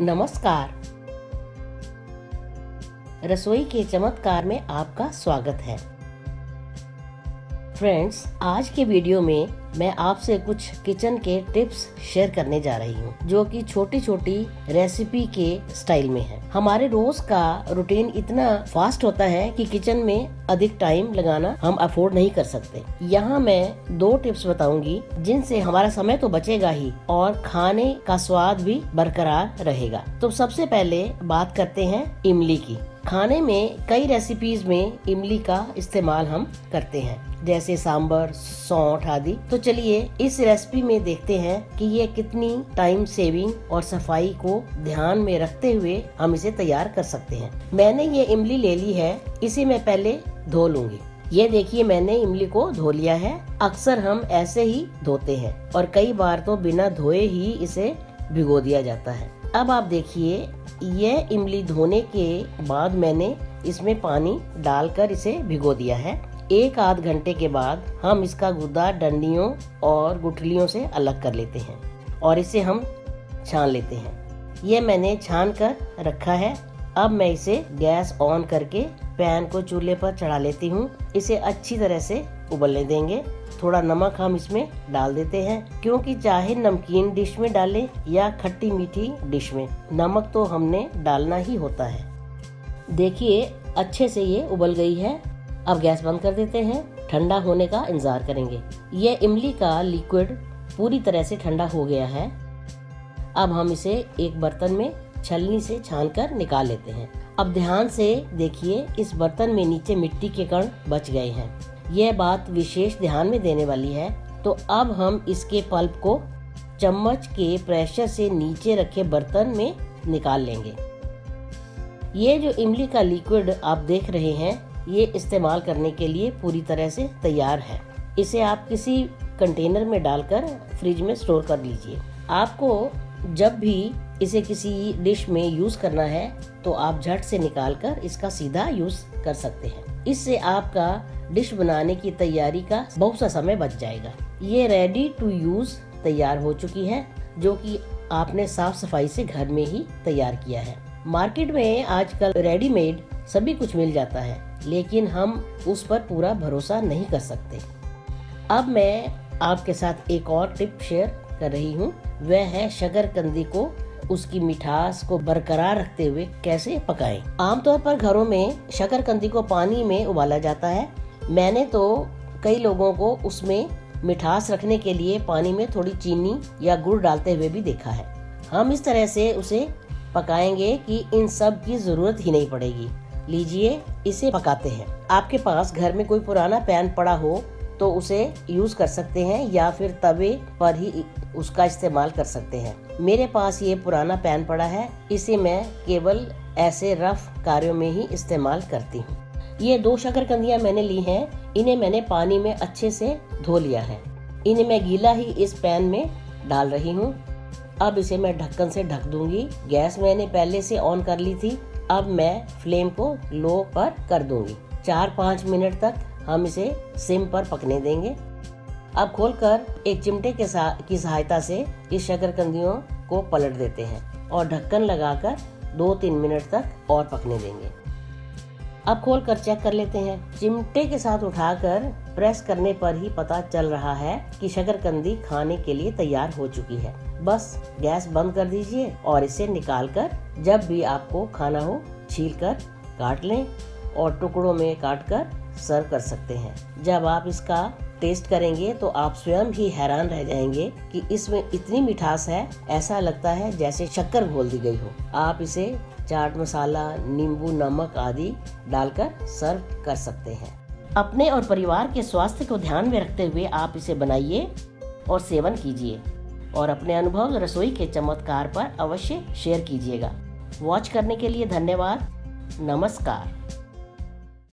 नमस्कार। रसोई के चमत्कार में आपका स्वागत है। फ्रेंड्स आज के वीडियो में मैं आपसे कुछ किचन के टिप्स शेयर करने जा रही हूँ, जो कि छोटी छोटी रेसिपी के स्टाइल में है। हमारे रोज का रूटीन इतना फास्ट होता है कि किचन में अधिक टाइम लगाना हम अफोर्ड नहीं कर सकते। यहाँ मैं दो टिप्स बताऊँगी, जिनसे हमारा समय तो बचेगा ही और खाने का स्वाद भी बरकरार रहेगा। तो सबसे पहले बात करते हैं इमली की। खाने में कई रेसिपीज़ में इमली का इस्तेमाल हम करते हैं। जैसे सांबर सौठ आदि। तो चलिए, इस रेसिपी में देखते हैं कि ये कितनी टाइम सेविंग और सफ़ाई को ध्यान में रखते हुए हम इसे तैयार कर सकते हैं। मैंने ये इमली ले ली है, इसे मैं पहले धो लूँगी। ये देखिए, मैंने इमली को धो लिया है। अक्सर हम ऐसे ही धोते हैं और कई बार तो बिना धोए ही इसे भिगो दिया जाता है। अब आप देखिए, ये इमली धोने के बाद मैंने इसमें पानी डालकर इसे भिगो दिया है। एक आध घंटे के बाद हम इसका गुद्दा डंडियों और गुठलियों से अलग कर लेते हैं और इसे हम छान लेते हैं। ये मैंने छान कर रखा है। अब मैं इसे गैस ऑन करके पैन को चूल्हे पर चढ़ा लेती हूँ। इसे अच्छी तरह से उबलने देंगे। थोड़ा नमक हम इसमें डाल देते हैं, क्योंकि चाहे नमकीन डिश में डालें या खट्टी मीठी डिश में, नमक तो हमने डालना ही होता है। देखिए, अच्छे से ये उबल गई है। अब गैस बंद कर देते हैं। ठंडा होने का इंतज़ार करेंगे। ये इमली का लिक्विड पूरी तरह से ठंडा हो गया है। अब हम इसे एक बर्तन में छलनी से छान कर निकाल लेते हैं। अब ध्यान से देखिए, इस बर्तन में नीचे मिट्टी के कण बच गए हैं। यह बात विशेष ध्यान में देने वाली है। तो अब हम इसके पल्प को चम्मच के प्रेशर से नीचे रखे बर्तन में निकाल लेंगे। ये जो इमली का लिक्विड आप देख रहे हैं ये इस्तेमाल करने के लिए पूरी तरह से तैयार है। इसे आप किसी कंटेनर में डालकर फ्रिज में स्टोर कर लीजिए। आपको जब भी इसे किसी डिश में यूज़ करना है तो आप झट से निकाल कर इसका सीधा यूज़ कर सकते हैं। इससे आपका डिश बनाने की तैयारी का बहुत सा समय बच जाएगा। ये रेडी टू यूज़ तैयार हो चुकी है, जो कि आपने साफ़ सफ़ाई से घर में ही तैयार किया है। मार्केट में आजकल रेडीमेड सभी कुछ मिल जाता है। लेकिन हम उस पर पूरा भरोसा नहीं कर सकते। अब मैं आपके साथ एक और टिप शेयर कर रही हूँ। वह है शकरकंदी को, उसकी मिठास को बरकरार रखते हुए कैसे पकाएँ। आमतौर पर घरों में शकरकंदी को पानी में उबाला जाता है। मैंने तो कई लोगों को उसमें मिठास रखने के लिए पानी में थोड़ी चीनी या गुड़ डालते हुए भी देखा है। हम इस तरह से उसे पकाएँगे कि इन सब की ज़रूरत ही नहीं पड़ेगी। लीजिए, इसे पकाते हैं। आपके पास घर में कोई पुराना पैन पड़ा हो तो उसे यूज़ कर सकते हैं या फिर तवे पर ही उसका इस्तेमाल कर सकते हैं। मेरे पास ये पुराना पैन पड़ा है, इसे मैं केवल ऐसे रफ कार्यों में ही इस्तेमाल करती हूँ। ये दो शकरकंदियाँ मैंने ली हैं, इन्हें मैंने पानी में अच्छे से धो लिया है। इन्हें मैं गीला ही इस पैन में डाल रही हूँ। अब इसे मैं ढक्कन से ढक दूँगी। गैस मैंने पहले से ऑन कर ली थी अब मैं फ्लेम को लो पर कर दूँगी। चार पाँच मिनट तक हम इसे सिम पर पकने देंगे। अब खोलकर एक चिमटे के सा, की सहायता से इस शकरकंदियों को पलट देते हैं और ढक्कन लगाकर दो तीन मिनट तक और पकने देंगे। अब खोल कर चेक कर लेते हैं। चिमटे के साथ उठाकर प्रेस करने पर ही पता चल रहा है कि शकरकंदी खाने के लिए तैयार हो चुकी है। बस गैस बंद कर दीजिए और इसे निकाल कर जब भी आपको खाना हो छील कर काट लें और टुकड़ों में काट कर सर्व कर सकते हैं। जब आप इसका टेस्ट करेंगे तो आप स्वयं ही हैरान रह जाएँगे कि इसमें इतनी मिठास है, ऐसा लगता है जैसे शक्कर घोल दी गई हो। आप इसे चाट मसाला, नींबू, नमक आदि डालकर सर्व कर सकते हैं। अपने और परिवार के स्वास्थ्य को ध्यान में रखते हुए आप इसे बनाइए और सेवन कीजिए और अपने अनुभव रसोई के चमत्कार पर अवश्य शेयर कीजिएगा। वॉच करने के लिए धन्यवाद। नमस्कार।